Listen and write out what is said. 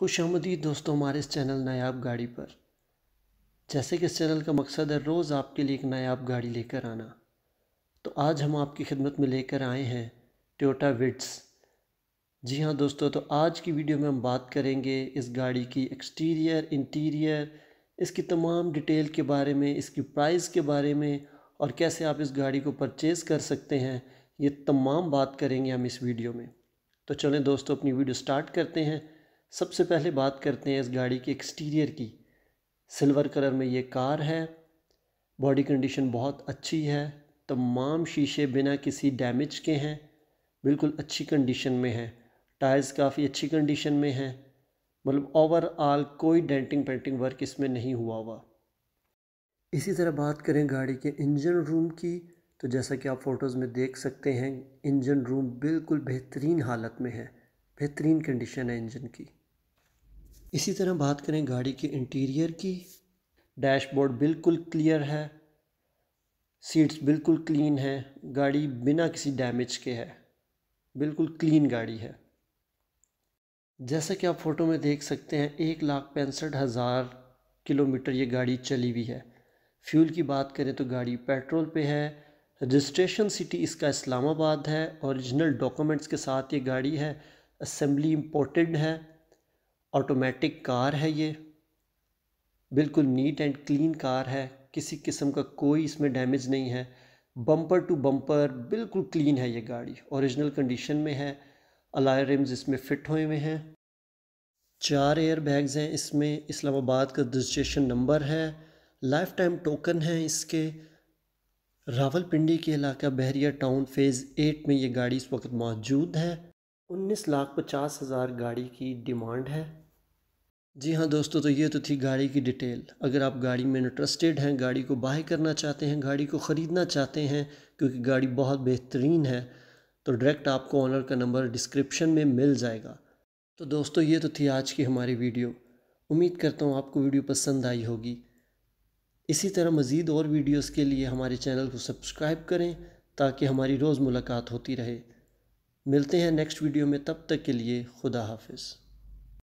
खुश आमदीद दोस्तों हमारे इस चैनल नायाब गाड़ी पर। जैसे कि इस चैनल का मकसद है रोज़ आपके लिए एक नायाब गाड़ी लेकर आना। तो आज हम आपकी खिदमत में लेकर आए हैं टोयोटा विड्स जी हाँ दोस्तों तो आज की वीडियो में हम बात करेंगे इस गाड़ी की एक्सटीरियर इंटीरियर इसकी तमाम डिटेल के बारे में, इसकी प्राइस के बारे में और कैसे आप इस गाड़ी को परचेज़ कर सकते हैं, ये तमाम बात करेंगे हम इस वीडियो में। तो चलें दोस्तों, अपनी वीडियो स्टार्ट करते हैं। सबसे पहले बात करते हैं इस गाड़ी के एक्सटीरियर की। सिल्वर कलर में ये कार है। बॉडी कंडीशन बहुत अच्छी है। तमाम शीशे बिना किसी डैमेज के हैं। बिल्कुल अच्छी कंडीशन में है। टायर्स काफ़ी अच्छी कंडीशन में हैं। मतलब ओवरऑल कोई डेंटिंग पेंटिंग वर्क इसमें नहीं हुआ हुआ। इसी तरह बात करें गाड़ी के इंजन रूम की तो जैसा कि आप फ़ोटोज़ में देख सकते हैं इंजन रूम बिल्कुल बेहतरीन हालत में है। बेहतरीन कंडीशन है इंजन की। इसी तरह बात करें गाड़ी के इंटीरियर की। डैशबोर्ड बिल्कुल क्लियर है। सीट्स बिल्कुल क्लीन है। गाड़ी बिना किसी डैमेज के है। बिल्कुल क्लीन गाड़ी है। जैसा कि आप फ़ोटो में देख सकते हैं, एक लाख पैंसठ हज़ार किलोमीटर ये गाड़ी चली हुई है। फ्यूल की बात करें तो गाड़ी पेट्रोल पे है। रजिस्ट्रेशन सिटी इसका इस्लामाबाद है। ओरिजिनल डॉक्यूमेंट्स के साथ ये गाड़ी है। असम्बली इम्पोर्टेड है। ऑटोमेटिक कार है ये। बिल्कुल नीट एंड क्लीन कार है। किसी किस्म का कोई इसमें डैमेज नहीं है। बम्पर टू बम्पर बिल्कुल क्लीन है ये गाड़ी। ओरिजिनल कंडीशन में है। अलाय रिम्स इसमें फ़िट हुए हुए हैं। चार एयर बैग्स हैं इसमें। इस्लामाबाद का रजिस्ट्रेशन नंबर है। लाइफ टाइम टोकन है इसके। रावलपिंडी के इलाका बहरिया टाउन फ़ेज़ एट में ये गाड़ी इस वक्त मौजूद है। उन्नीस लाख पचास हज़ार गाड़ी की डिमांड है। जी हाँ दोस्तों तो ये तो थी गाड़ी की डिटेल। अगर आप गाड़ी में इंटरेस्टेड हैं, गाड़ी को बाय करना चाहते हैं, गाड़ी को ख़रीदना चाहते हैं, क्योंकि गाड़ी बहुत बेहतरीन है तो डायरेक्ट आपको ऑनर का नंबर डिस्क्रिप्शन में मिल जाएगा। तो दोस्तों, ये तो थी आज की हमारी वीडियो। उम्मीद करता हूँ आपको वीडियो पसंद आई होगी। इसी तरह मज़ीद और वीडियोज़ के लिए हमारे चैनल को सब्सक्राइब करें, ताकि हमारी रोज़ मुलाकात होती रहे। मिलते हैं नेक्स्ट वीडियो में तब तक के लिए खुदा हाफिज़।